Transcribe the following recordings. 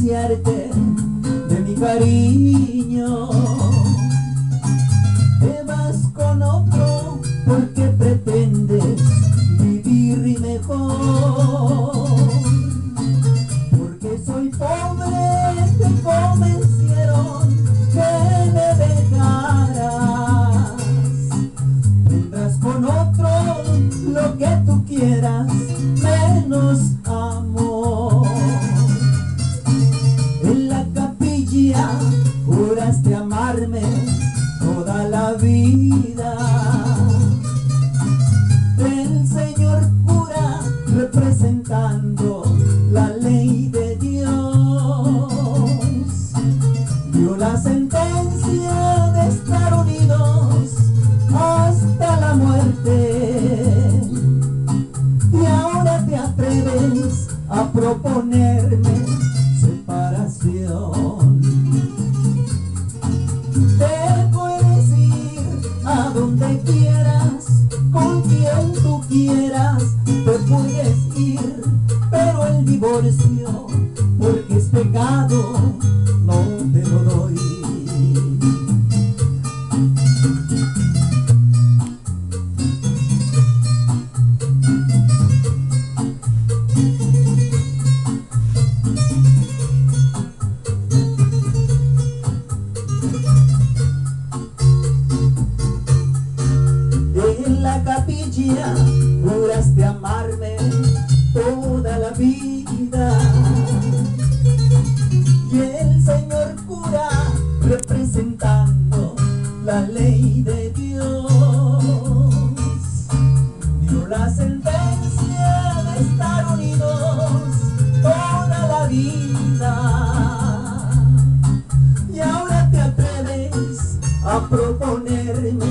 de mi cariño. Te vas con otro porque pretendes vivir mejor. Porque soy pobre, te convencieron que me dejarás. Tendrás con otro lo que tú quieras, menos juraste amarme toda la vida. El señor cura representando la ley de Dios dio la sentencia de estar unidos hasta la muerte. Y ahora te atreves a proponerme porque es pecado, no te lo doy. En la capilla juraste amarme toda la Y el señor cura representando la ley de Dios dio la sentencia de estar unidos toda la vida. Y ahora te atreves a proponerme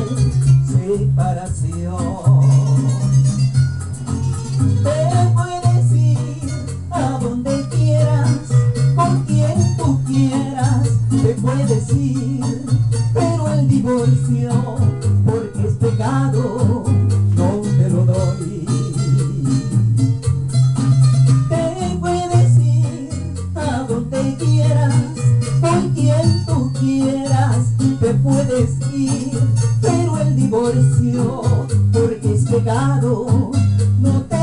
separación. se puede decir, pero el divorcio, porque es pecado, no te lo doy. Te puedes ir a donde quieras, con quien tú quieras, te puedes ir, pero el divorcio, porque es pecado, no te lo doy.